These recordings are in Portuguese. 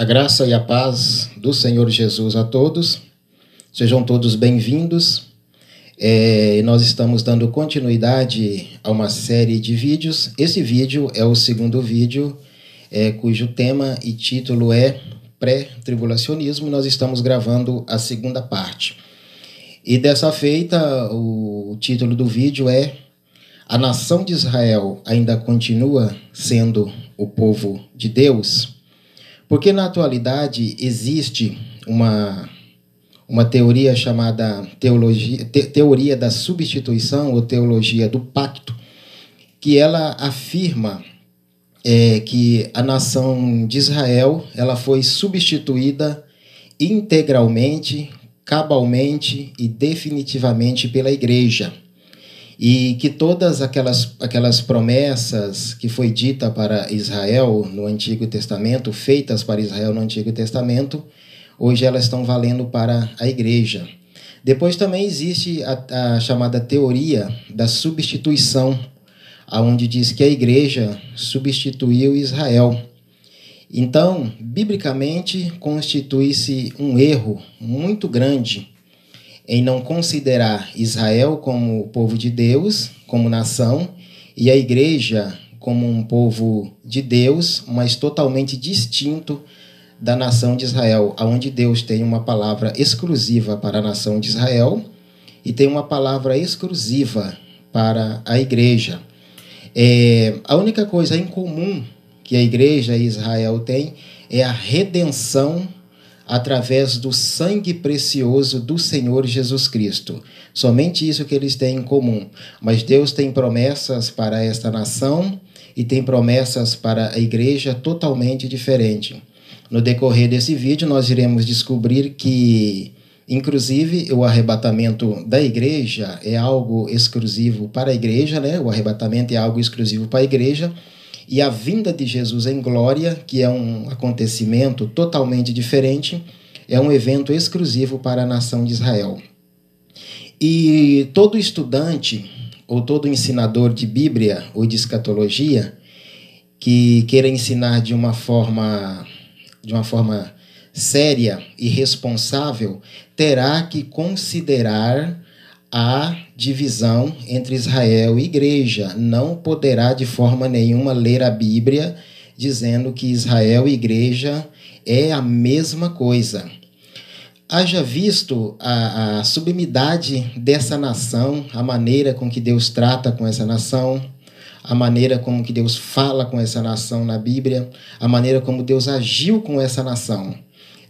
A graça e a paz do Senhor Jesus a todos. Sejam todos bem-vindos. É, nós estamos dando continuidade a uma série de vídeos. Esse vídeo é o segundo vídeo, é, cujo tema e título é Pré-Tribulacionismo. Nós estamos gravando a segunda parte. E dessa feita, o título do vídeo é A nação de Israel ainda continua sendo o povo de Deus? Porque na atualidade existe uma, uma teoria chamada teologia, te, teoria da substituição ou teologia do pacto, que ela afirma é, que a nação de Israel ela foi substituída integralmente, cabalmente e definitivamente pela igreja e que todas aquelas, aquelas promessas que foi dita para Israel no Antigo Testamento, feitas para Israel no Antigo Testamento, hoje elas estão valendo para a igreja. Depois também existe a, a chamada teoria da substituição, aonde diz que a igreja substituiu Israel. Então, biblicamente, constitui-se um erro muito grande em não considerar Israel como povo de Deus, como nação, e a igreja como um povo de Deus, mas totalmente distinto da nação de Israel, aonde Deus tem uma palavra exclusiva para a nação de Israel e tem uma palavra exclusiva para a igreja. É, a única coisa em comum que a igreja e Israel tem é a redenção através do sangue precioso do Senhor Jesus Cristo. Somente isso que eles têm em comum. Mas Deus tem promessas para esta nação e tem promessas para a igreja totalmente diferente. No decorrer desse vídeo, nós iremos descobrir que, inclusive, o arrebatamento da igreja é algo exclusivo para a igreja, né? O arrebatamento é algo exclusivo para a igreja e a vinda de Jesus em glória, que é um acontecimento totalmente diferente, é um evento exclusivo para a nação de Israel. E todo estudante ou todo ensinador de Bíblia ou de escatologia que queira ensinar de uma forma de uma forma séria e responsável terá que considerar a divisão entre Israel e igreja. Não poderá de forma nenhuma ler a Bíblia dizendo que Israel e igreja é a mesma coisa. Haja visto a, a sublimidade dessa nação, a maneira com que Deus trata com essa nação, a maneira como que Deus fala com essa nação na Bíblia, a maneira como Deus agiu com essa nação.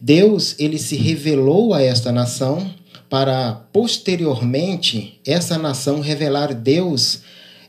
Deus, ele se revelou a esta nação para posteriormente essa nação revelar Deus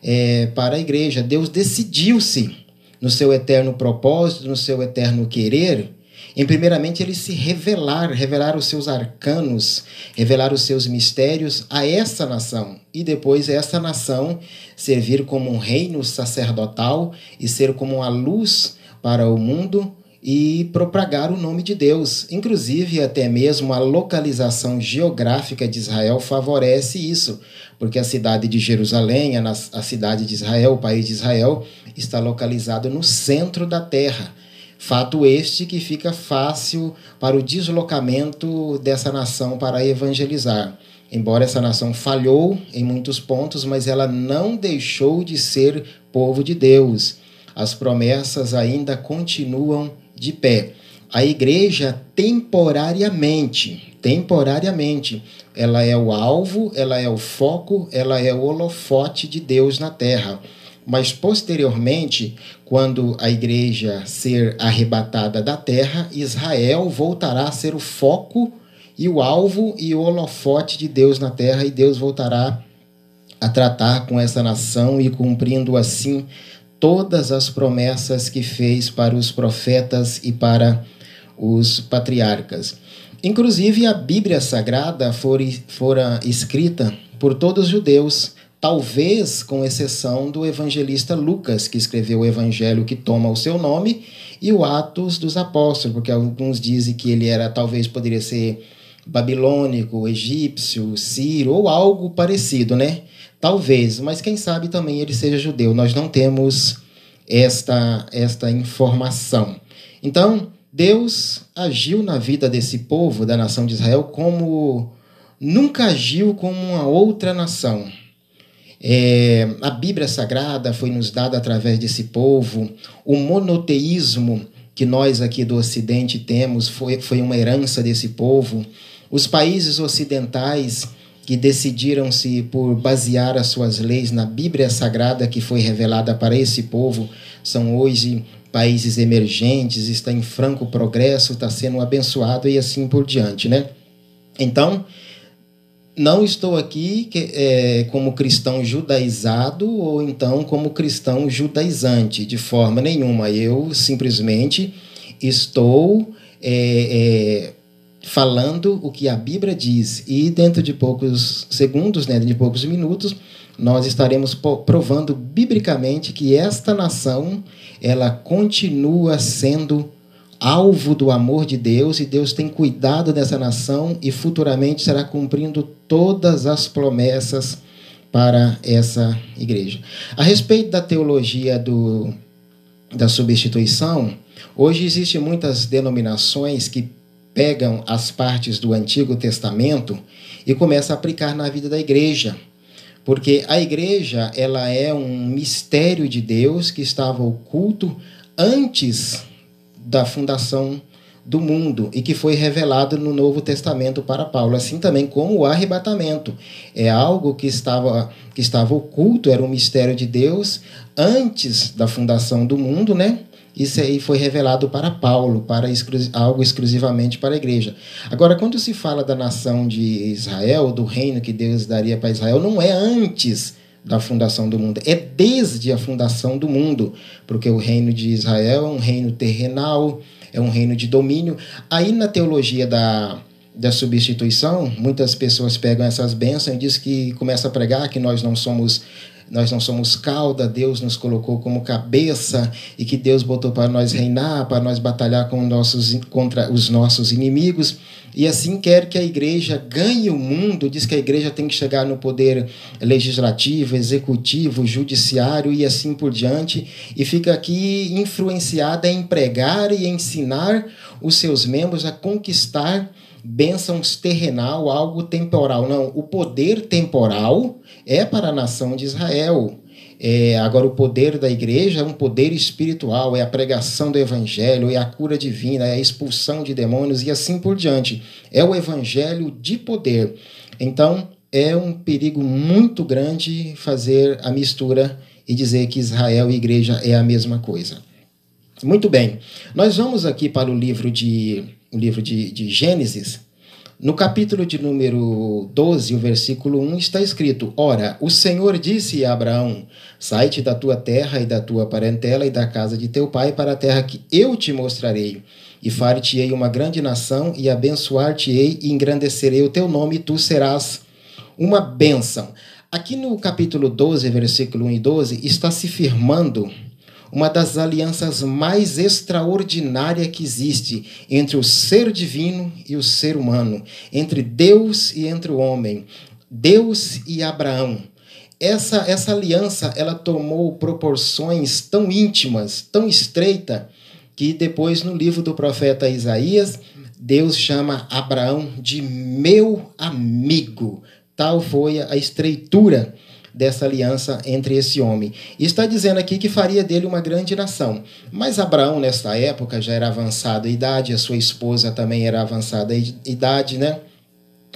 é, para a igreja. Deus decidiu-se no seu eterno propósito, no seu eterno querer, em primeiramente ele se revelar, revelar os seus arcanos, revelar os seus mistérios a essa nação e depois essa nação servir como um reino sacerdotal e ser como uma luz para o mundo e propagar o nome de Deus. Inclusive, até mesmo a localização geográfica de Israel favorece isso, porque a cidade de Jerusalém, a, cidade de Israel, o país de Israel, está localizado no centro da terra. Fato este que fica fácil para o deslocamento dessa nação para evangelizar. Embora essa nação falhou em muitos pontos, mas ela não deixou de ser povo de Deus. As promessas ainda continuam de pé. A igreja temporariamente, temporariamente, ela é o alvo, ela é o foco, ela é o holofote de Deus na terra. Mas posteriormente, quando a igreja ser arrebatada da terra, Israel voltará a ser o foco e o alvo e o holofote de Deus na terra, e Deus voltará a tratar com essa nação e cumprindo assim todas as promessas que fez para os profetas e para os patriarcas. Inclusive, a Bíblia Sagrada fora, escrita por todos os judeus, talvez com exceção do evangelista Lucas, que escreveu o evangelho que toma o seu nome, e o Atos dos Apóstolos, porque alguns dizem que ele era, talvez poderia ser babilônico, egípcio, sírio ou algo parecido, né? Talvez, mas quem sabe também ele seja judeu. Nós não temos esta, esta informação. Então, Deus agiu na vida desse povo, da nação de Israel, como nunca agiu como uma outra nação. É, a Bíblia Sagrada foi nos dada através desse povo. O monoteísmo que nós aqui do Ocidente temos foi, foi uma herança desse povo. Os países ocidentais que decidiram-se por basear as suas leis na Bíblia Sagrada que foi revelada para esse povo são hoje países emergentes, está em franco progresso, está sendo abençoado e assim por diante, né? Então, não estou aqui é, como cristão judaizado ou então como cristão judaizante, de forma nenhuma. Eu simplesmente estou é, é, falando o que a Bíblia diz. E dentro de poucos segundos, né, de poucos minutos, nós estaremos provando biblicamente que esta nação ela continua sendo alvo do amor de Deus e Deus tem cuidado dessa nação e futuramente será cumprindo todas as promessas para essa igreja. A respeito da teologia do, da substituição, hoje existem muitas denominações que pegam as partes do Antigo Testamento e começam a aplicar na vida da igreja. Porque a igreja, ela é um mistério de Deus que estava oculto antes da fundação do mundo e que foi revelado no Novo Testamento para Paulo, assim também como o arrebatamento é algo que estava que estava oculto, era um mistério de Deus antes da fundação do mundo, né? Isso aí foi revelado para Paulo, para algo exclusivamente para a igreja. Agora, quando se fala da nação de Israel, do reino que Deus daria para Israel, não é antes da fundação do mundo. É desde a fundação do mundo, porque o reino de Israel é um reino terrenal, é um reino de domínio. Aí na teologia da, da substituição, muitas pessoas pegam essas bênçãos e diz que começa a pregar que nós não somos nós não somos cauda, Deus nos colocou como cabeça e que Deus botou para nós reinar, para nós batalhar com nossos, contra os nossos inimigos. E assim quer que a igreja ganhe o mundo, diz que a igreja tem que chegar no poder legislativo, executivo, judiciário e assim por diante, e fica aqui influenciada em pregar e ensinar os seus membros a conquistar bênçãos terrenal, algo temporal. Não, o poder temporal é para a nação de Israel. É, agora, o poder da igreja é um poder espiritual, é a pregação do evangelho, é a cura divina, é a expulsão de demônios e assim por diante. É o evangelho de poder. Então, é um perigo muito grande fazer a mistura e dizer que Israel e igreja é a mesma coisa. Muito bem, nós vamos aqui para o livro de, o livro de, de Gênesis, no capítulo de número 12, o versículo 1 está escrito: Ora, o Senhor disse a Abraão: Sai-te da tua terra e da tua parentela e da casa de teu pai para a terra que eu te mostrarei. E far-te-ei uma grande nação, e abençoar-te-ei, e engrandecerei o teu nome, e tu serás uma bênção. Aqui no capítulo 12, versículo 1 e 12, está se firmando uma das alianças mais extraordinárias que existe entre o ser divino e o ser humano, entre Deus e entre o homem, Deus e Abraão. Essa, essa aliança ela tomou proporções tão íntimas, tão estreita, que depois no livro do profeta Isaías, Deus chama Abraão de meu amigo. Tal foi a estreitura dessa aliança entre esse homem. E está dizendo aqui que faria dele uma grande nação. Mas Abraão, nesta época, já era avançado em idade, a sua esposa também era avançada idade, né?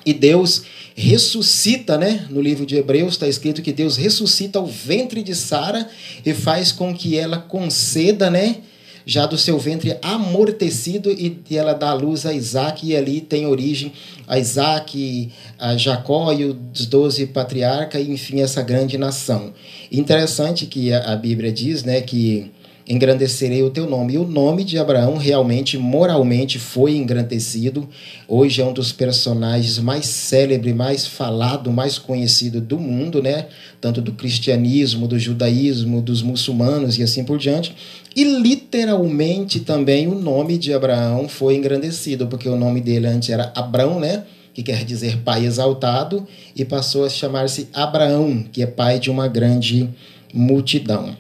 E Deus ressuscita, né? No livro de Hebreus está escrito que Deus ressuscita o ventre de Sara e faz com que ela conceda, né? Já do seu ventre amortecido e ela dá luz a Isaac e ali tem origem a Isaac, a Jacó e os doze patriarcas e enfim essa grande nação. Interessante que a Bíblia diz, né, que engrandecerei o teu nome. E o nome de Abraão realmente, moralmente, foi engrandecido. Hoje é um dos personagens mais célebres, mais falado, mais conhecido do mundo, né? Tanto do cristianismo, do judaísmo, dos muçulmanos e assim por diante. E literalmente também o nome de Abraão foi engrandecido, porque o nome dele antes era Abrão, né? Que quer dizer pai exaltado, e passou a chamar-se Abraão, que é pai de uma grande multidão.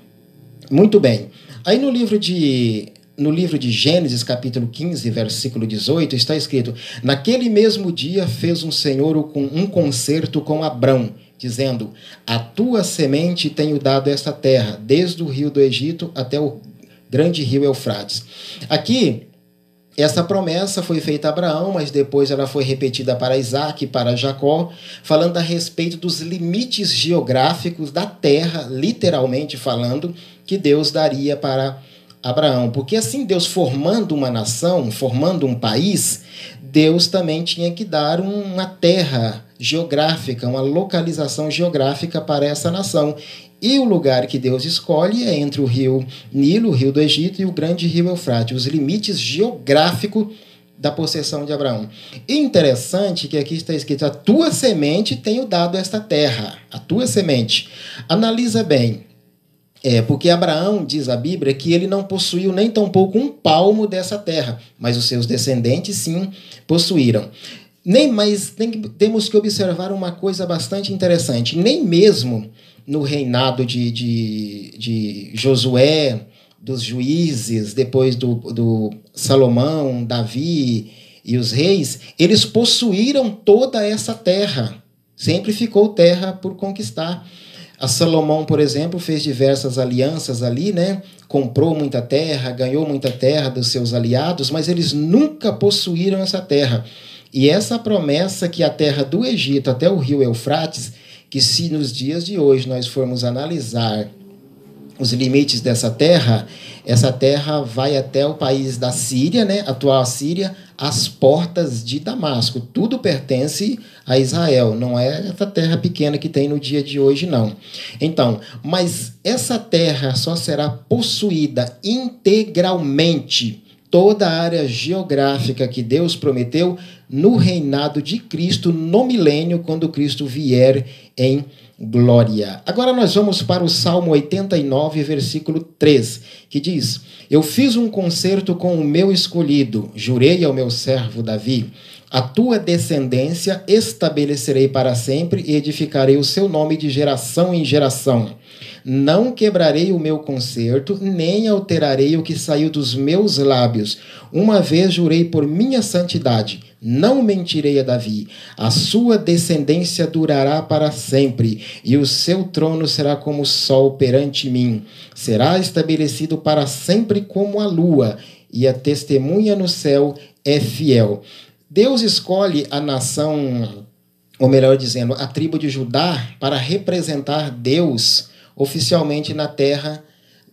Muito bem. Aí no livro de no livro de Gênesis, capítulo 15, versículo 18, está escrito: Naquele mesmo dia fez um Senhor um concerto com Abrão, dizendo: A tua semente tenho dado esta terra, desde o rio do Egito até o grande rio Eufrates. Aqui, essa promessa foi feita a Abraão, mas depois ela foi repetida para Isaac e para Jacó, falando a respeito dos limites geográficos da terra, literalmente falando, que Deus daria para Abraão. Porque assim, Deus formando uma nação, formando um país, Deus também tinha que dar uma terra geográfica, uma localização geográfica para essa nação. E o lugar que Deus escolhe é entre o rio Nilo, o rio do Egito, e o grande rio Eufrates, os limites geográficos da possessão de Abraão. Interessante que aqui está escrito: a tua semente tenho dado esta terra, a tua semente. Analisa bem. É, porque Abraão, diz a Bíblia, que ele não possuiu nem tampouco um palmo dessa terra, mas os seus descendentes sim possuíram. Nem mais tem, temos que observar uma coisa bastante interessante. Nem mesmo no reinado de, de, de Josué, dos juízes, depois do, do Salomão, Davi e os reis, eles possuíram toda essa terra. Sempre ficou terra por conquistar. A Salomão, por exemplo, fez diversas alianças ali, né? Comprou muita terra, ganhou muita terra dos seus aliados, mas eles nunca possuíram essa terra. E essa promessa que a terra do Egito até o rio Eufrates, que se nos dias de hoje nós formos analisar os limites dessa terra, essa terra vai até o país da Síria, né, atual Síria, às portas de Damasco. Tudo pertence a Israel, não é essa terra pequena que tem no dia de hoje, não. Então, mas essa terra só será possuída integralmente toda a área geográfica que Deus prometeu no reinado de Cristo no milênio, quando Cristo vier em glória. Agora nós vamos para o Salmo 89, versículo 3, que diz: Eu fiz um concerto com o meu escolhido, jurei ao meu servo Davi. A tua descendência estabelecerei para sempre e edificarei o seu nome de geração em geração. Não quebrarei o meu concerto, nem alterarei o que saiu dos meus lábios. Uma vez jurei por minha santidade, não mentirei a Davi. A sua descendência durará para sempre, e o seu trono será como o sol perante mim. Será estabelecido para sempre como a lua, e a testemunha no céu é fiel. Deus escolhe a nação, ou melhor dizendo, a tribo de Judá, para representar Deus oficialmente na terra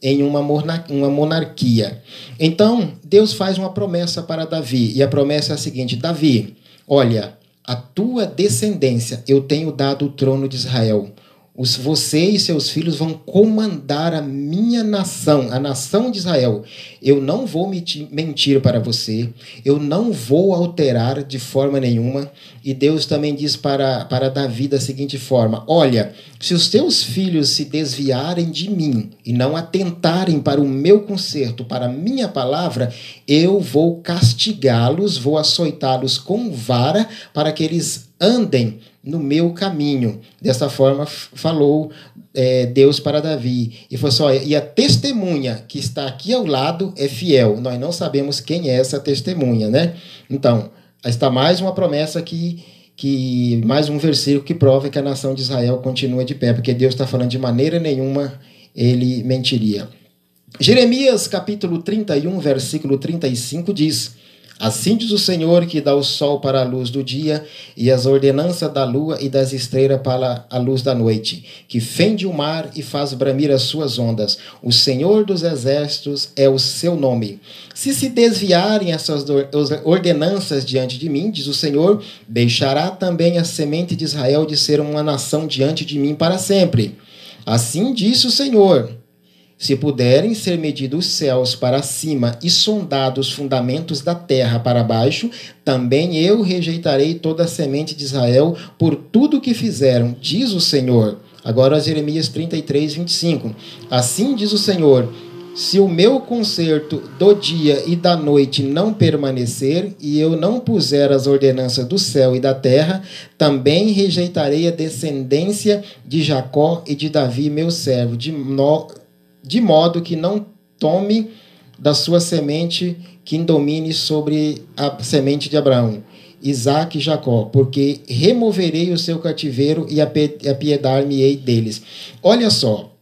em uma, uma monarquia. Então, Deus faz uma promessa para Davi, e a promessa é a seguinte: Davi, olha, a tua descendência eu tenho dado o trono de Israel. Os, você e seus filhos vão comandar a minha nação, a nação de Israel. Eu não vou mentir para você, eu não vou alterar de forma nenhuma. E Deus também diz para, para Davi da seguinte forma: Olha, se os teus filhos se desviarem de mim e não atentarem para o meu conserto, para a minha palavra, eu vou castigá-los, vou açoitá-los com vara para que eles andem no meu caminho. Dessa forma falou é, Deus para Davi. E falou só, e a testemunha que está aqui ao lado é fiel. Nós não sabemos quem é essa testemunha, né? Então, está mais uma promessa que que mais um versículo que prova que a nação de Israel continua de pé, porque Deus está falando de maneira nenhuma ele mentiria. Jeremias capítulo 31, versículo 35 diz: Assim diz o Senhor que dá o sol para a luz do dia e as ordenanças da lua e das estrelas para a luz da noite, que fende o mar e faz bramir as suas ondas. O Senhor dos exércitos é o seu nome. Se se desviarem essas ordenanças diante de mim, diz o Senhor, deixará também a semente de Israel de ser uma nação diante de mim para sempre. Assim disse o Senhor se puderem ser medidos os céus para cima e sondados os fundamentos da terra para baixo, também eu rejeitarei toda a semente de Israel por tudo que fizeram, diz o Senhor. Agora Jeremias 33, 25. Assim diz o Senhor: se o meu concerto do dia e da noite não permanecer, e eu não puser as ordenanças do céu e da terra, também rejeitarei a descendência de Jacó e de Davi, meu servo, de, de modo que não tome da sua semente que domine sobre a semente de Abraão, Isaac e Jacó, porque removerei o seu cativeiro e apiedar-me-ei deles. Olha só,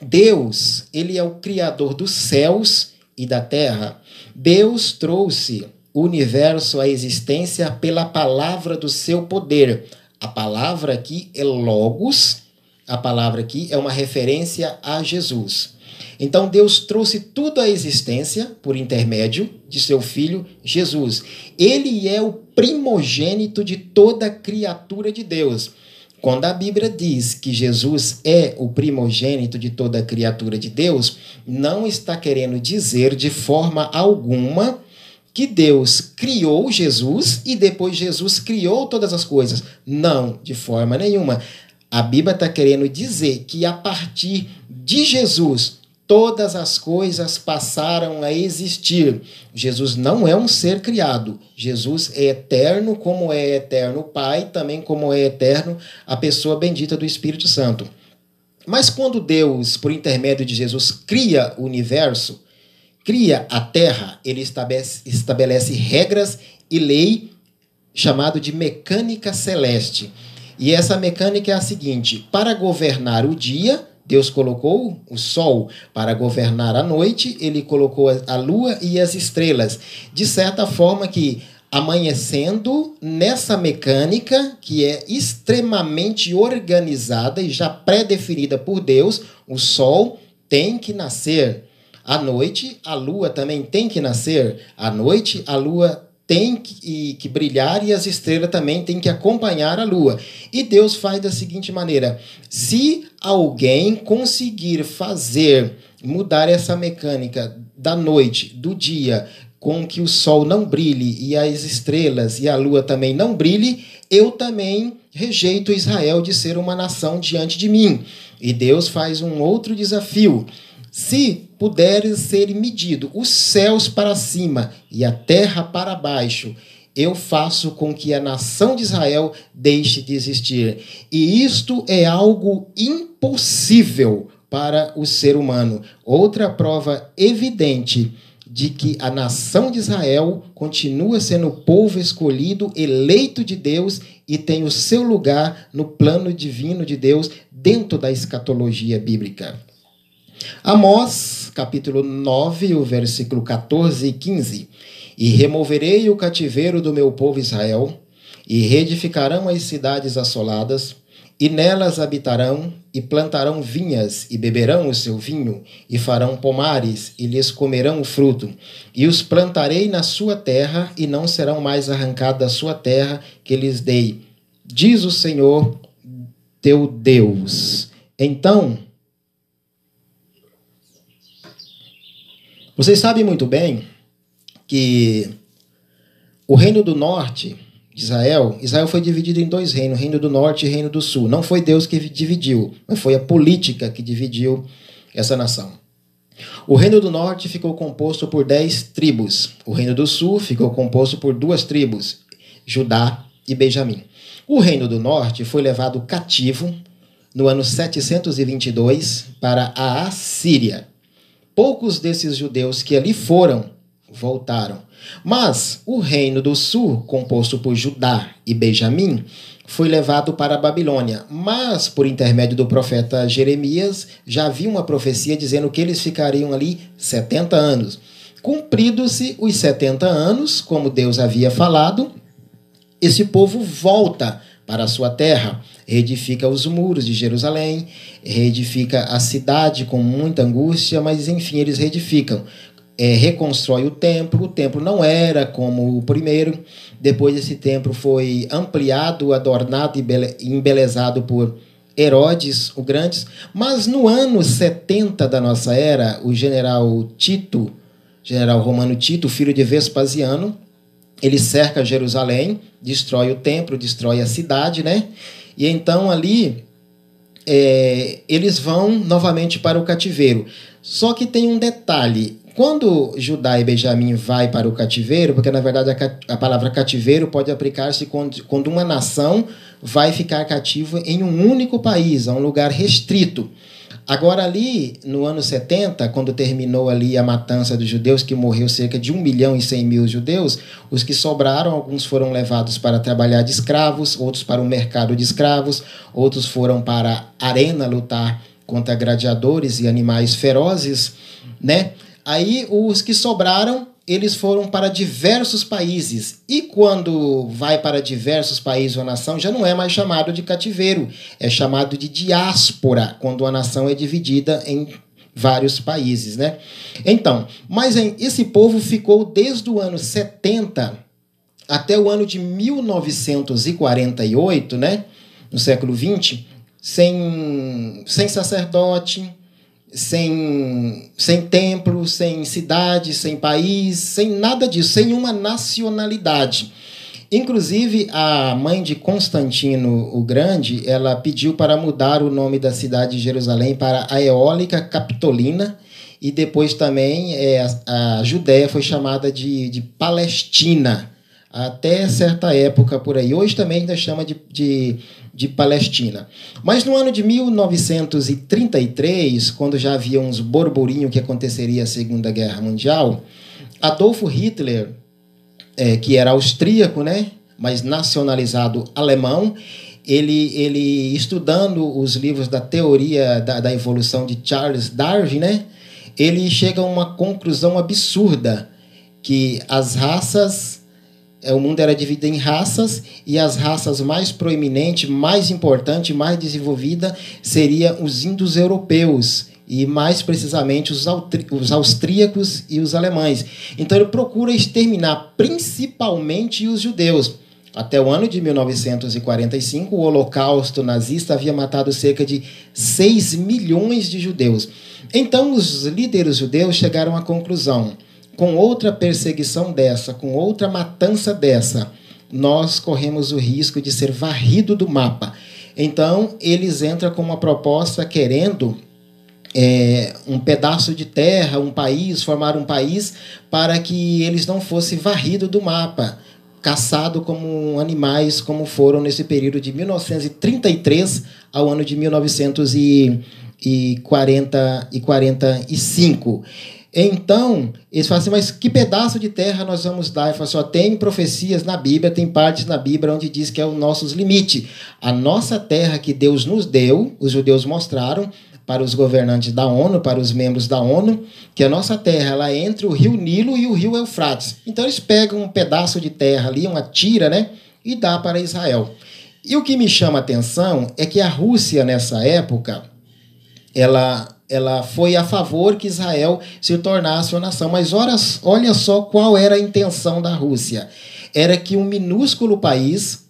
Deus, ele é o criador dos céus e da terra. Deus trouxe o universo à existência pela palavra do seu poder. A palavra aqui é logos, a palavra aqui é uma referência a Jesus. Então Deus trouxe tudo à existência por intermédio de seu filho Jesus. Ele é o primogênito de toda criatura de Deus. Quando a Bíblia diz que Jesus é o primogênito de toda criatura de Deus, não está querendo dizer de forma alguma que Deus criou Jesus e depois Jesus criou todas as coisas. Não, de forma nenhuma. A Bíblia está querendo dizer que a partir de Jesus, todas as coisas passaram a existir. Jesus não é um ser criado. Jesus é eterno, como é eterno o Pai, também como é eterno a pessoa bendita do Espírito Santo. Mas quando Deus, por intermédio de Jesus, cria o universo, cria a terra, ele estabelece, estabelece regras e lei chamado de mecânica celeste. E essa mecânica é a seguinte: para governar o dia, Deus colocou o sol para governar a noite, ele colocou a lua e as estrelas. De certa forma que amanhecendo nessa mecânica que é extremamente organizada e já pré-definida por Deus, o sol tem que nascer. À noite, a lua também tem que nascer. À noite, a lua tem que, que, brilhar e as estrelas também têm que acompanhar a lua. E Deus faz da seguinte maneira: se alguém conseguir fazer mudar essa mecânica da noite, do dia, com que o sol não brilhe e as estrelas e a lua também não brilhe, eu também rejeito Israel de ser uma nação diante de mim. E Deus faz um outro desafio. Se puderes ser medido os céus para cima e a terra para baixo, eu faço com que a nação de Israel deixe de existir. E isto é algo impossível para o ser humano. Outra prova evidente de que a nação de Israel continua sendo o povo escolhido, eleito de Deus e tem o seu lugar no plano divino de Deus dentro da escatologia bíblica. Amós, capítulo 9, o versículo 14 e 15. E removerei o cativeiro do meu povo Israel, e reedificarão as cidades assoladas, e nelas habitarão, e plantarão vinhas, e beberão o seu vinho, e farão pomares, e lhes comerão o fruto. E os plantarei na sua terra, e não serão mais arrancados da sua terra que lhes dei. Diz o Senhor teu Deus. Então, Vocês sabem muito bem que o reino do norte Israel, Israel foi dividido em dois reinos, reino do norte e reino do sul. Não foi Deus que dividiu, mas foi a política que dividiu essa nação. O reino do norte ficou composto por dez tribos. O reino do sul ficou composto por duas tribos, Judá e Benjamim. O reino do norte foi levado cativo no ano 722 para a Assíria. Poucos desses judeus que ali foram voltaram. Mas o reino do sul, composto por Judá e Benjamim, foi levado para a Babilônia. Mas, por intermédio do profeta Jeremias, já havia uma profecia dizendo que eles ficariam ali 70 anos. Cumpridos-se os 70 anos, como Deus havia falado, esse povo volta para a sua terra, reedifica os muros de Jerusalém, reedifica a cidade com muita angústia, mas enfim, eles reedificam. É, reconstrói o templo. O templo não era como o primeiro. Depois esse templo foi ampliado, adornado e embelezado por Herodes o Grande. Mas no ano 70 da nossa era, o general Tito, general romano Tito, filho de Vespasiano, ele cerca Jerusalém, destrói o templo, destrói a cidade, né? E então ali é, eles vão novamente para o cativeiro. Só que tem um detalhe. Quando Judá e Benjamim vai para o cativeiro, porque na verdade a, a palavra cativeiro pode aplicar-se quando, quando uma nação vai ficar cativa em um único país, a um lugar restrito. Agora, ali no ano 70, quando terminou ali a matança dos judeus, que morreu cerca de 1 milhão e 100 mil judeus, os que sobraram, alguns foram levados para trabalhar de escravos, outros para o mercado de escravos, outros foram para a arena lutar contra gladiadores e animais ferozes, né? Aí os que sobraram eles foram para diversos países. E quando vai para diversos países uma nação, já não é mais chamado de cativeiro, é chamado de diáspora, quando a nação é dividida em vários países, né? Então, mas esse povo ficou desde o ano 70 até o ano de 1948, né? No século 20, sem, sem sacerdote, sem, sem templo, sem cidade, sem país, sem nada disso, sem uma nacionalidade. Inclusive, a mãe de Constantino o Grande, ela pediu para mudar o nome da cidade de Jerusalém para a Eólica Capitolina, e depois também é, a, Judéia foi chamada de, de Palestina, até certa época por aí. Hoje também ainda chama de, de de Palestina. Mas no ano de 1933, quando já havia uns borburinhos que aconteceria a Segunda Guerra Mundial, Adolfo Hitler, é, que era austríaco, né, mas nacionalizado alemão, ele, ele estudando os livros da teoria da, da evolução de Charles Darwin, né, ele chega a uma conclusão absurda que as raças o mundo era dividido em raças e as raças mais proeminentes, mais importantes, mais desenvolvidas seriam os índios europeus e mais precisamente os, os austríacos e os alemães. Então ele procura exterminar principalmente os judeus. Até o ano de 1945, o Holocausto nazista havia matado cerca de 6 milhões de judeus. Então os líderes judeus chegaram à conclusão: com outra perseguição dessa, com outra matança dessa, nós corremos o risco de ser varrido do mapa. Então, eles entram com uma proposta querendo é, um pedaço de terra, um país, formar um país para que eles não fossem varridos do mapa, caçados como animais, como foram nesse período de 1933 ao ano de 1945. Então, eles falam assim, mas que pedaço de terra nós vamos dar? Ele fala assim, ó, tem profecias na Bíblia, tem partes na Bíblia onde diz que é o nosso limite. A nossa terra que Deus nos deu, os judeus mostraram para os governantes da ONU, para os membros da ONU, que a nossa terra ela é entre o rio Nilo e o rio Eufrates. Então eles pegam um pedaço de terra ali, uma tira, né, e dá para Israel. E o que me chama a atenção é que a Rússia nessa época, ela ela foi a favor que Israel se tornasse uma nação. Mas olha, olha só qual era a intenção da Rússia. Era que um minúsculo país,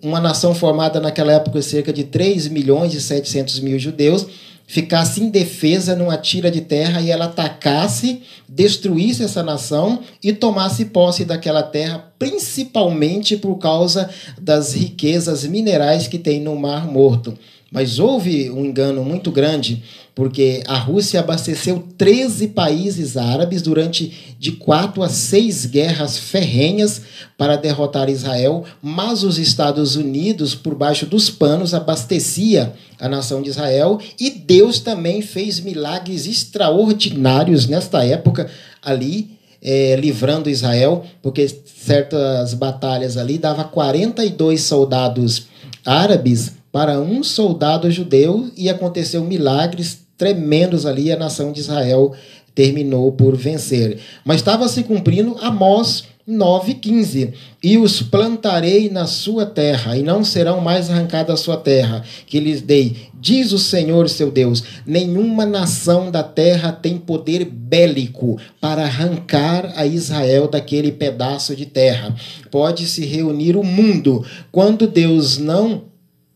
uma nação formada naquela época cerca de 3 milhões e 700 mil judeus, ficasse indefesa numa tira de terra e ela atacasse, destruísse essa nação e tomasse posse daquela terra, principalmente por causa das riquezas minerais que tem no Mar Morto. Mas houve um engano muito grande, porque a Rússia abasteceu 13 países árabes durante de quatro a seis guerras ferrenhas para derrotar Israel, mas os Estados Unidos, por baixo dos panos, abastecia a nação de Israel e Deus também fez milagres extraordinários nesta época ali, é, livrando Israel, porque certas batalhas ali dava 42 soldados árabes para um soldado judeu e aconteceu milagres tremendos ali, a nação de Israel terminou por vencer. Mas estava se cumprindo Amós 9,15. E os plantarei na sua terra, e não serão mais arrancados da sua terra, que lhes dei. Diz o Senhor seu Deus: nenhuma nação da terra tem poder bélico para arrancar a Israel daquele pedaço de terra. Pode se reunir o mundo. Quando Deus não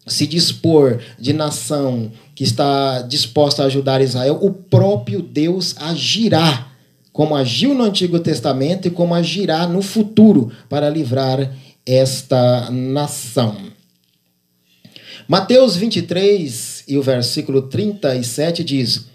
se dispor de nação que está disposta a ajudar Israel, o próprio Deus agirá, como agiu no Antigo Testamento e como agirá no futuro para livrar esta nação. Mateus 23 e o versículo 37 diz: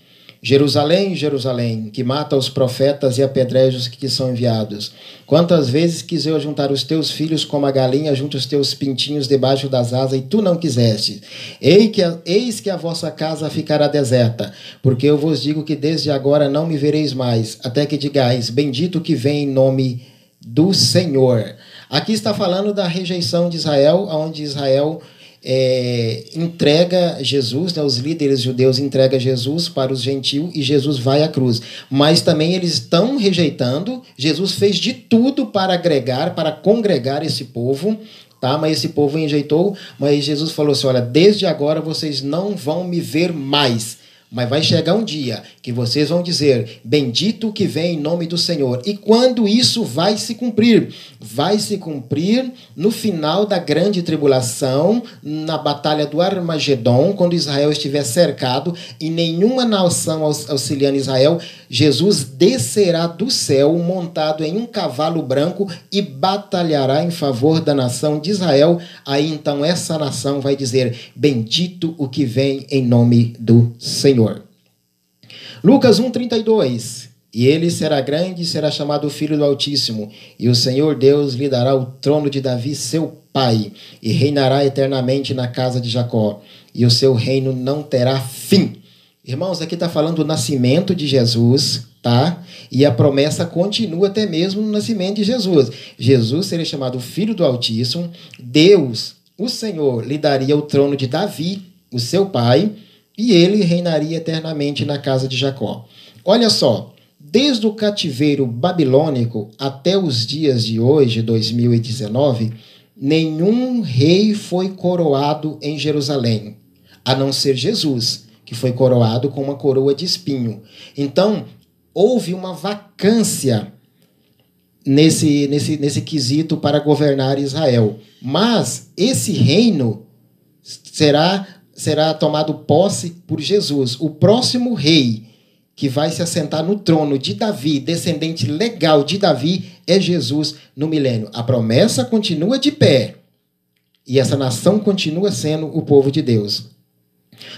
Jerusalém, Jerusalém, que mata os profetas e apedreja os que são enviados. Quantas vezes quis eu juntar os teus filhos como a galinha junto os teus pintinhos debaixo das asas, e tu não quiseste. Eis que, a, eis que a vossa casa ficará deserta, porque eu vos digo que desde agora não me vereis mais, até que digais: Bendito que vem em nome do Senhor. Aqui está falando da rejeição de Israel, onde Israel é, entrega Jesus, né, os líderes judeus entregam Jesus para os gentios e Jesus vai à cruz. Mas também eles estão rejeitando. Jesus fez de tudo para agregar, para congregar esse povo. Tá? Mas esse povo rejeitou, mas Jesus falou assim: olha, desde agora vocês não vão me ver mais. Mas vai chegar um dia que vocês vão dizer: Bendito que vem em nome do Senhor. E quando isso vai se cumprir? Vai se cumprir no final da grande tribulação, na batalha do Armagedon, quando Israel estiver cercado e nenhuma nação auxiliando Israel, Jesus descerá do céu montado em um cavalo branco e batalhará em favor da nação de Israel. Aí então essa nação vai dizer: Bendito o que vem em nome do Senhor. Senhor. Lucas 1,32. E ele será grande e será chamado Filho do Altíssimo, e o Senhor Deus lhe dará o trono de Davi, seu pai, e reinará eternamente na casa de Jacó, e o seu reino não terá fim. Irmãos, aqui está falando do nascimento de Jesus, tá? E a promessa continua até mesmo no nascimento de Jesus. Jesus seria chamado Filho do Altíssimo, Deus, o Senhor, lhe daria o trono de Davi, o seu pai, e ele reinaria eternamente na casa de Jacó. Olha só, desde o cativeiro babilônico até os dias de hoje, 2019, nenhum rei foi coroado em Jerusalém, a não ser Jesus, que foi coroado com uma coroa de espinho. Então, houve uma vacância nesse, nesse, nesse quesito para governar Israel. Mas esse reino será será tomado posse por Jesus, o próximo rei que vai se assentar no trono de Davi, descendente legal de Davi, é Jesus no milênio. A promessa continua de pé e essa nação continua sendo o povo de Deus.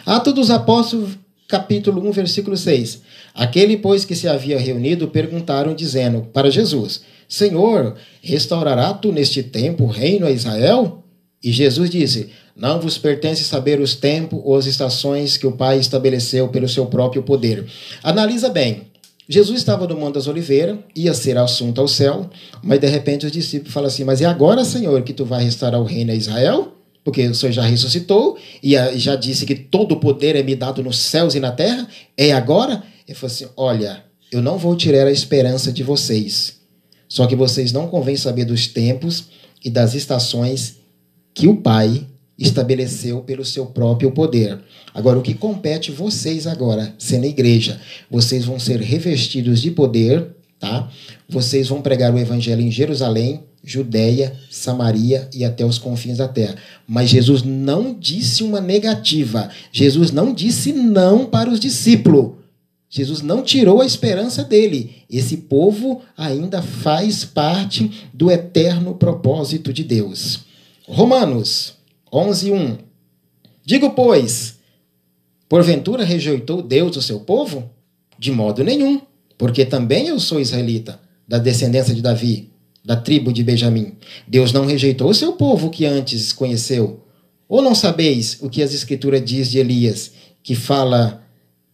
Atos dos Apóstolos, capítulo 1, versículo 6. Aquele, pois, que se havia reunido, perguntaram, dizendo para Jesus: Senhor, restaurará tu neste tempo o reino a Israel? E Jesus disse: não vos pertence saber os tempos ou as estações que o Pai estabeleceu pelo seu próprio poder. Analisa bem. Jesus estava no Monte das Oliveiras, ia ser assunto ao céu, mas de repente os discípulos falam assim: Mas é agora, Senhor, que tu vai restaurar o reino a Israel? Porque o Senhor já ressuscitou e já disse que todo o poder é me dado nos céus e na terra. É agora? Ele falou assim: Olha, eu não vou tirar a esperança de vocês. Só que vocês não convêm saber dos tempos e das estações que o Pai estabeleceu pelo seu próprio poder. Agora, o que compete vocês agora, sendo igreja, vocês vão ser revestidos de poder, tá? Vocês vão pregar o evangelho em Jerusalém, Judéia, Samaria e até os confins da terra. Mas Jesus não disse uma negativa. Jesus não disse não para os discípulos. Jesus não tirou a esperança dele. Esse povo ainda faz parte do eterno propósito de Deus. Romanos 11:1. Digo, pois, porventura rejeitou Deus o seu povo? De modo nenhum, porque também eu sou israelita, da descendência de Davi, da tribo de Benjamim. Deus não rejeitou o seu povo que antes conheceu. Ou não sabeis o que as escrituras diz de Elias, que fala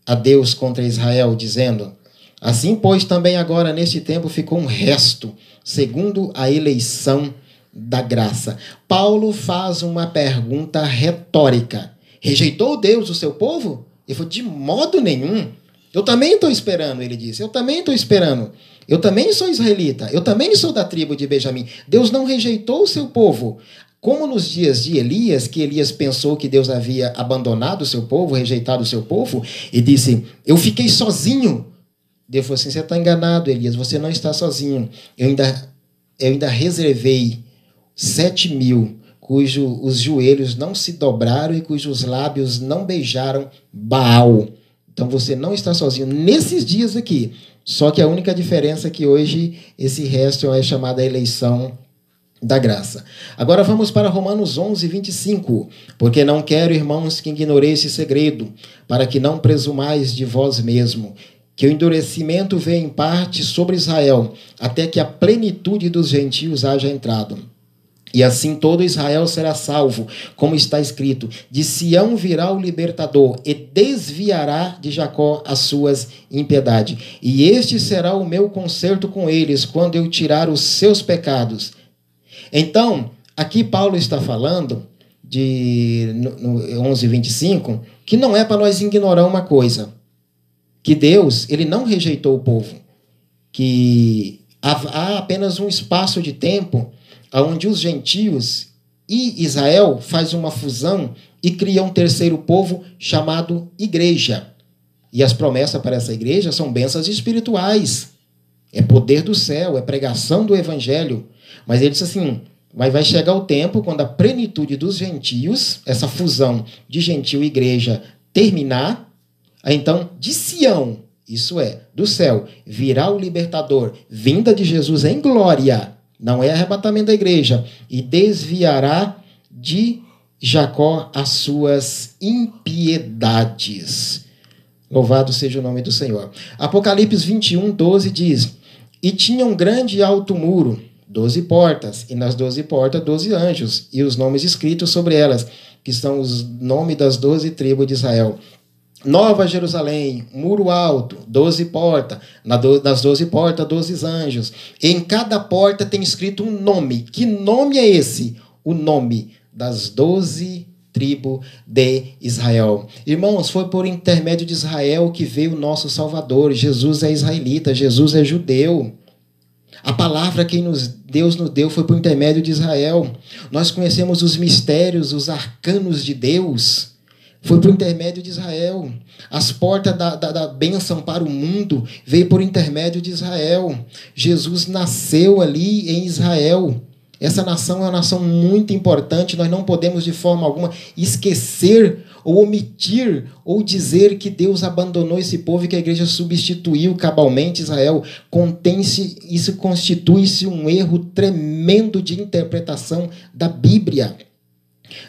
a Deus contra Israel, dizendo: Assim, pois, também agora neste tempo ficou um resto, segundo a eleição da graça. Paulo faz uma pergunta retórica. Rejeitou Deus o seu povo? Ele falou, de modo nenhum. Eu também estou esperando, ele disse. Eu também estou esperando. Eu também sou israelita. Eu também sou da tribo de Benjamim. Deus não rejeitou o seu povo. Como nos dias de Elias, que Elias pensou que Deus havia abandonado o seu povo, rejeitado o seu povo, e disse: Eu fiquei sozinho. Deus falou assim: Você está enganado, Elias, você não está sozinho. Eu ainda, eu ainda reservei sete mil cujos joelhos não se dobraram e cujos lábios não beijaram Baal. Então você não está sozinho nesses dias aqui. Só que a única diferença é que hoje esse resto é chamada eleição da graça. Agora vamos para Romanos 11, 25. Porque não quero, irmãos, que ignoreis esse segredo, para que não presumais de vós mesmo, que o endurecimento veio em parte sobre Israel, até que a plenitude dos gentios haja entrado. E assim todo Israel será salvo, como está escrito: De Sião virá o libertador e desviará de Jacó as suas impiedades. E este será o meu concerto com eles, quando eu tirar os seus pecados. Então, aqui Paulo está falando de no, no 11:25 que não é para nós ignorar uma coisa, que Deus, ele não rejeitou o povo, que há apenas um espaço de tempo onde os gentios e Israel faz uma fusão e cria um terceiro povo chamado igreja. E as promessas para essa igreja são bênçãos espirituais. É poder do céu, é pregação do evangelho. Mas ele disse assim: mas vai chegar o tempo quando a plenitude dos gentios, essa fusão de gentil e igreja, terminar. Então, de Sião, isso é, do céu, virá o libertador, vinda de Jesus em glória não é arrebatamento da igreja. E desviará de Jacó as suas impiedades. Louvado seja o nome do Senhor. Apocalipse 21, 12 diz: E tinha um grande alto muro, doze portas, e nas doze portas, doze anjos, e os nomes escritos sobre elas, que são os nomes das doze tribos de Israel. Nova Jerusalém, muro alto, doze portas, nas doze portas, doze anjos. Em cada porta tem escrito um nome. Que nome é esse? O nome das doze tribos de Israel. Irmãos, foi por intermédio de Israel que veio o nosso Salvador. Jesus é israelita, Jesus é judeu. A palavra que Deus nos deu foi por intermédio de Israel. Nós conhecemos os mistérios, os arcanos de Deus foi por intermédio de Israel. As portas da, da, da bênção para o mundo veio por intermédio de Israel. Jesus nasceu ali em Israel. Essa nação é uma nação muito importante, nós não podemos de forma alguma esquecer ou omitir ou dizer que Deus abandonou esse povo e que a igreja substituiu cabalmente Israel. Contém-se, isso constitui-se um erro tremendo de interpretação da Bíblia.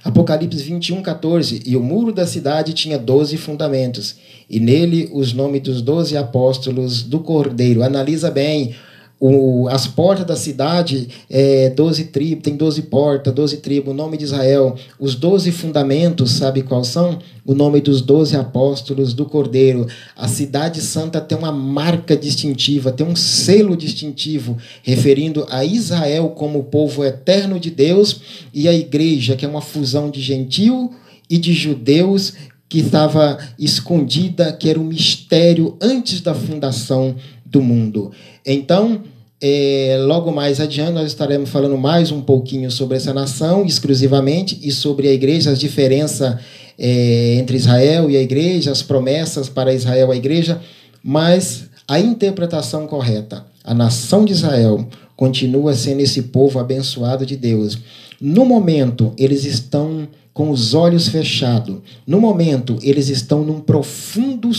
Apocalipse 21, 14. E o muro da cidade tinha doze fundamentos, e nele os nomes dos doze apóstolos do Cordeiro. Analisa bem o, as portas da cidade, é, 12 tribos, tem 12 portas, 12 tribos, o nome de Israel. Os 12 fundamentos, sabe quais são? O nome dos 12 apóstolos do Cordeiro. A cidade santa tem uma marca distintiva, tem um selo distintivo, referindo a Israel como o povo eterno de Deus e a igreja, que é uma fusão de gentil e de judeus que estava escondida, que era um mistério antes da fundação do mundo. Então, é, logo mais adiante, nós estaremos falando mais um pouquinho sobre essa nação, exclusivamente, e sobre a igreja, as diferenças é, entre Israel e a igreja, as promessas para Israel e a igreja, mas a interpretação correta. A nação de Israel continua sendo esse povo abençoado de Deus. No momento, eles estão com os olhos fechados. No momento, eles estão num profundo